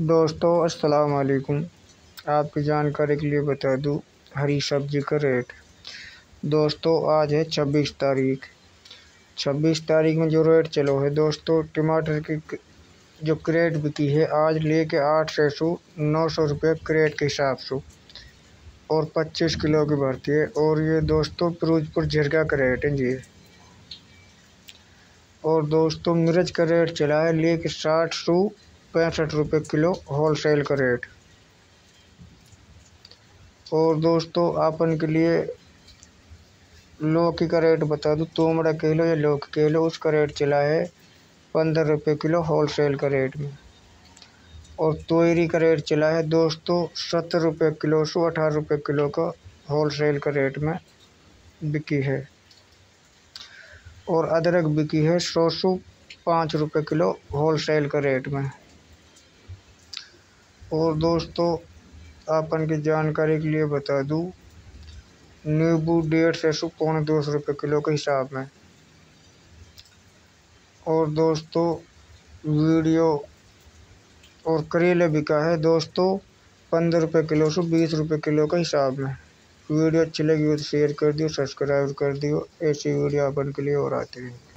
दोस्तों अस्सलाम वालेकुम आपकी जानकारी के लिए बता दूँ, हरी सब्ज़ी का रेट। दोस्तों, आज है छब्बीस तारीख। छब्बीस तारीख में जो रेट चलो है, दोस्तों, टमाटर की जो क्रेट बिकी है, आज लेके आठ सौ सौ, नौ सौ रुपये क्रेट के हिसाब से। और पच्चीस किलो की भरती है। और ये दोस्तों, फिरोजपुर झिरका का रेट है जी। और दोस्तों, मिर्च का रेट चला है लेके साठ सौ पैंसठ रुपये किलो होलसेल का रेट और दोस्तों, आपन के लिए लौकी का रेट बता दूँ, तोमड़ा किलो या लौकी किलो, उसका रेट चला है पंद्रह रुपये किलो होलसेल का रेट में। और तोयरी का रेट चला है दोस्तों, सत्तर रुपये किलो, से अठारह रुपये किलो का होलसेल का रेट में बिकी है। और अदरक बिकी है सौ सौ पाँच रुपये किलो होलसेल का रेट में। और दोस्तों, आपन की जानकारी के लिए बता दूँ, नींबू डेढ़ से सौ पौने दो सौ रुपये किलो के हिसाब में। और दोस्तों, वीडियो और करेले बिका है दोस्तों, पंद्रह रुपये किलो से बीस रुपये किलो के हिसाब में। वीडियो अच्छी लगी हो तो शेयर कर दियो, सब्सक्राइब कर दियो, ऐसी वीडियो अपन के लिए और आती रहेंगी